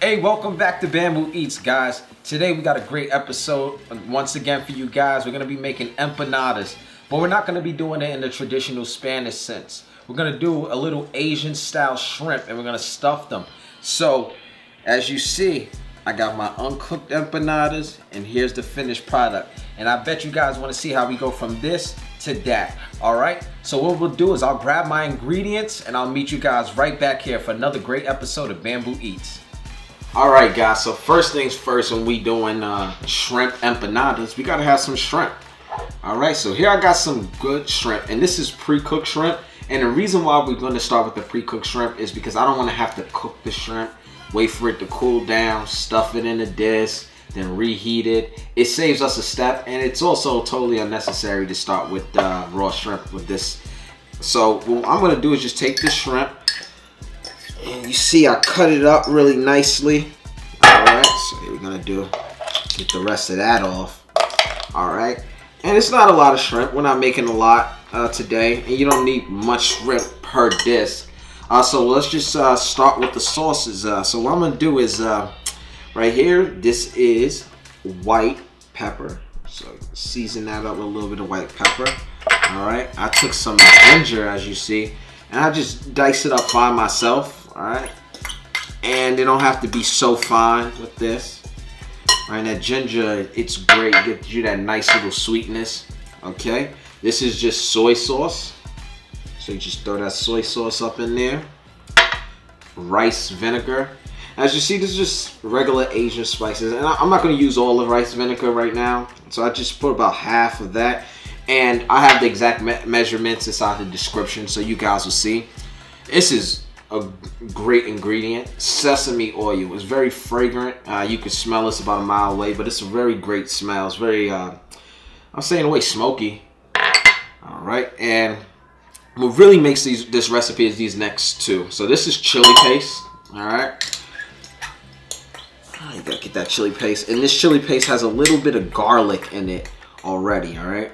Hey, welcome back to Bambu Eatz, guys. Today we got a great episode once again for you guys. We're gonna be making empanadas, but we're not gonna be doing it in the traditional Spanish sense. We're gonna do a little Asian style shrimp and we're gonna stuff them. So, as you see, I got my uncooked empanadas and here's the finished product. And I bet you guys wanna see how we go from this to that, all right? So what we'll do is I'll grab my ingredients and I'll meet you guys right back here for another great episode of Bambu Eatz. All right, guys. So first things first, when we doing uh, shrimp empanadas, we gotta have some shrimp. All right. So here I got some good shrimp, and this is pre-cooked shrimp. And the reason why we're to start with the pre-cooked shrimp is because I don't want to have to cook the shrimp, wait for it to cool down, stuff it in a dish, then reheat it. It saves us a step, and it's also totally unnecessary to start with uh, raw shrimp with this. So what I'm gonna do is just take the shrimp, and you see I cut it up really nicely. All right, so we're gonna do, get the rest of that off. All right, and it's not a lot of shrimp. We're not making a lot uh, today, and you don't need much shrimp per disc. Uh, so let's just uh, start with the sauces. Uh, so what I'm gonna do is, uh, right here, this is white pepper. So season that up with a little bit of white pepper. All right, I took some ginger, as you see, and I just dice it up fine myself all right? And they don't have to be so fine with this. Right, that ginger, it's great. Gives you that nice little sweetness, okay? This is just soy sauce. So you just throw that soy sauce up in there. Rice vinegar. As you see, this is just regular Asian spices. And I'm not gonna use all the rice vinegar right now. So I just put about half of that. And I have the exact me measurements inside the description so you guys will see. This is a great ingredient. Sesame oil is very fragrant. Uh, you can smell this about a mile away, but it's a very great smell. It's very, uh, I'm saying away smoky. All right, and what really makes these this recipe is these next two. So this is chili paste. All right. Oh, you gotta get that chili paste, and this chili paste has a little bit of garlic in it already. All right,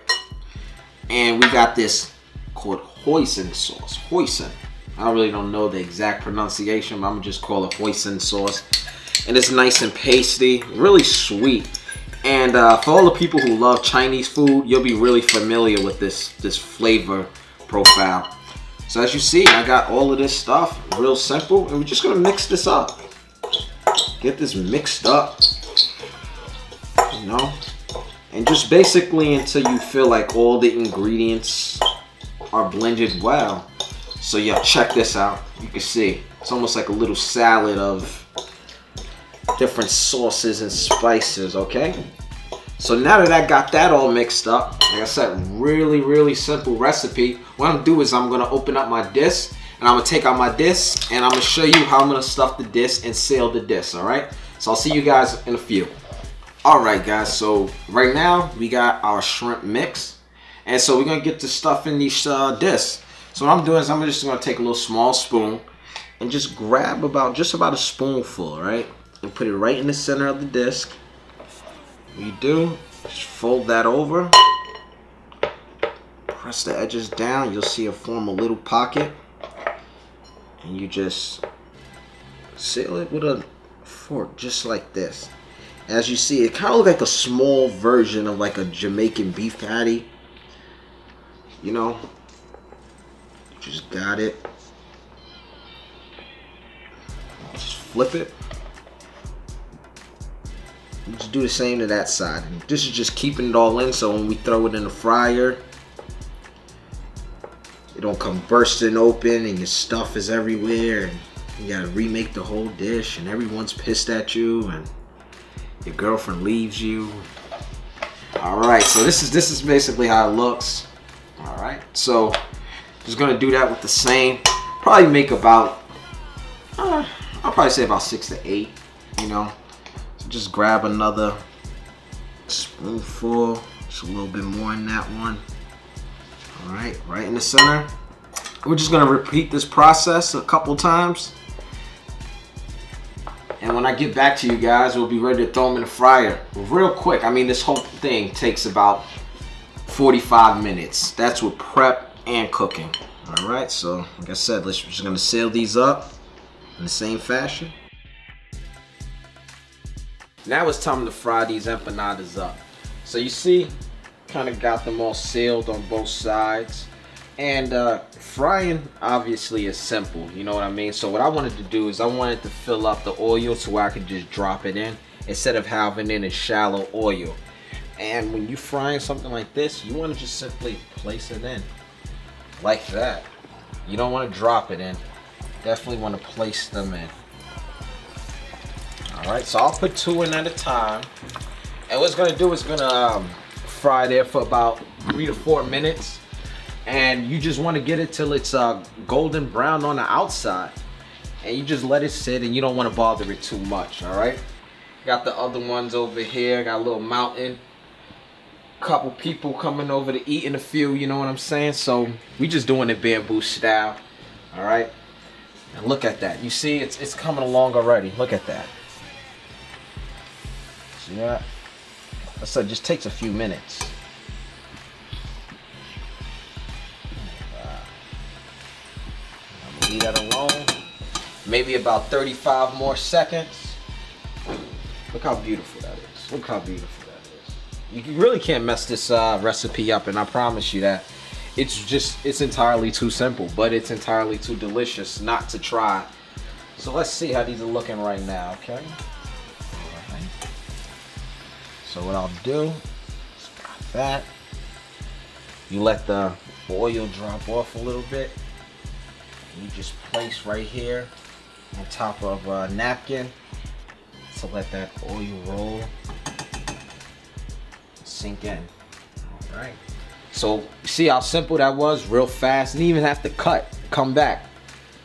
and we got this called hoisin sauce. Hoisin. I really don't know the exact pronunciation, but I'm gonna just call it hoisin sauce. And it's nice and pasty, really sweet. And uh, for all the people who love Chinese food, you'll be really familiar with this, this flavor profile. So as you see, I got all of this stuff, real simple, and we're just gonna mix this up. Get this mixed up, you know? And just basically until you feel like all the ingredients are blended well. So yeah, check this out. You can see it's almost like a little salad of different sauces and spices, okay? So now that I got that all mixed up, like I said, really, really simple recipe. What I'm gonna do is I'm gonna open up my disc and I'm gonna take out my disc and I'm gonna show you how I'm gonna stuff the disc and seal the disc, all right? So I'll see you guys in a few. All right, guys, so right now we got our shrimp mix. And so we're gonna get the stuff in these uh, discs. So what I'm doing is I'm just gonna take a little small spoon and just grab about just about a spoonful, right? And put it right in the center of the disc. What you do, just fold that over. Press the edges down, you'll see it form a little pocket. And you just seal it with a fork, just like this. As you see, it kind of looks like a small version of like a Jamaican beef patty. You know, just got it. Just flip it. Just do the same to that side. And this is just keeping it all in so when we throw it in the fryer, it don't come bursting open and your stuff is everywhere and you gotta remake the whole dish and everyone's pissed at you and your girlfriend leaves you. Alright, so this is this is basically how it looks. Alright, so just gonna do that with the same. Probably make about, uh, I'll probably say about six to eight, you know. So just grab another spoonful, just a little bit more in that one. All right, right in the center. We're just gonna repeat this process a couple times. And when I get back to you guys, we'll be ready to throw them in the fryer real quick. I mean, this whole thing takes about 45 minutes. That's with prep and cooking. All right, so like I said, let's, we're just gonna seal these up in the same fashion. Now it's time to fry these empanadas up. So you see, kind of got them all sealed on both sides. And uh, frying obviously is simple, you know what I mean? So what I wanted to do is I wanted to fill up the oil so I could just drop it in instead of having it in a shallow oil. And when you frying something like this, you want to just simply place it in like that. You don't want to drop it in. Definitely want to place them in. All right, so I'll put two in at a time. And what's gonna do is gonna um, fry there for about three to four minutes. And you just wanna get it till it's uh, golden brown on the outside. And you just let it sit and you don't wanna bother it too much, all right? Got the other ones over here, got a little mountain. Couple people coming over to eat in a few, you know what I'm saying? So we just doing it Bambu style, all right? And look at that, you see it's, it's coming along already, look at that. See that? I said, just takes a few minutes. Leave that alone. Maybe about 35 more seconds. Look how beautiful that is. Look how beautiful. You really can't mess this uh, recipe up, and I promise you that. It's just, it's entirely too simple, but it's entirely too delicious not to try. So let's see how these are looking right now, okay? So what I'll do is that. You let the oil drop off a little bit. You just place right here on top of a napkin to let that oil roll sink in. All right. So see how simple that was? Real fast. Didn't even have to cut. Come back.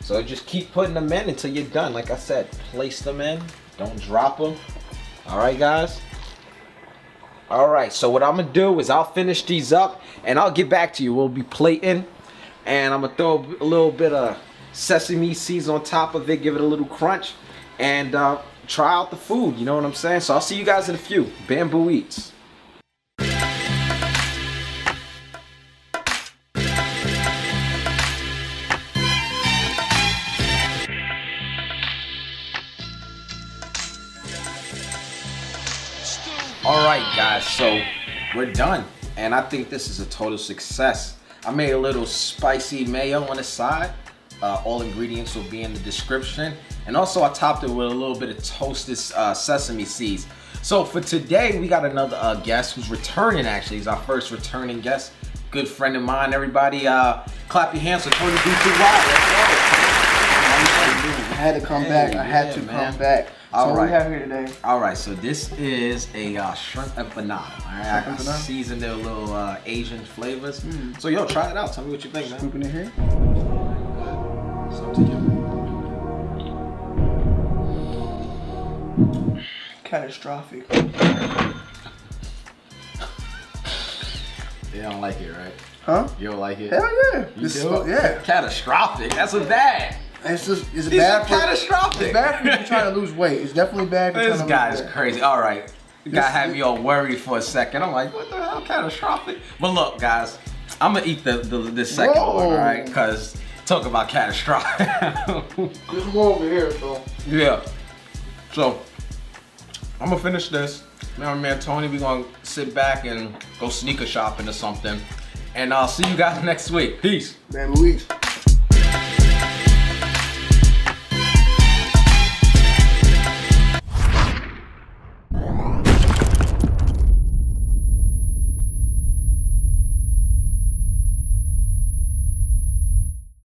So just keep putting them in until you're done. Like I said, place them in. Don't drop them. All right, guys. All right, so what I'm gonna do is I'll finish these up and I'll get back to you. We'll be plating and I'm gonna throw a little bit of sesame seeds on top of it, give it a little crunch and uh, try out the food, you know what I'm saying? So I'll see you guys in a few. Bambu Eatz. All right, guys, so we're done. And I think this is a total success. I made a little spicy mayo on the side. Uh, all ingredients will be in the description. And also I topped it with a little bit of toasted uh, sesame seeds. So for today, we got another uh, guest who's returning actually. He's our first returning guest. Good friend of mine. Everybody uh, clap your hands for Tony B2 I had to come back. I had to man. come back. All so right. we have here today? All right, so this is a uh, shrimp empanada. All right, shrimp I seasoned with little uh, Asian flavors. Mm. So yo, try it out. Tell me what you think, man. Scooping it here. It's up to you. Catastrophic. You don't like it, right? Huh? You don't like it? Hell yeah. You do? Yeah. Catastrophic. That's a bad. It's just it's These bad. For, catastrophic. It's bad for you trying to lose weight. It's definitely bad for this trying to lose weight. Guy's crazy. All right. You gotta have me all worried for a second. I'm like, what the hell, catastrophic? But look, guys, I'm gonna eat the, the this second Whoa. one, all right? Because talk about catastrophic. There's more over here, so. Yeah. So, I'm gonna finish this. Now, man, Tony, we gonna sit back and go sneaker shopping or something. And I'll see you guys next week. Peace. Man, Luis.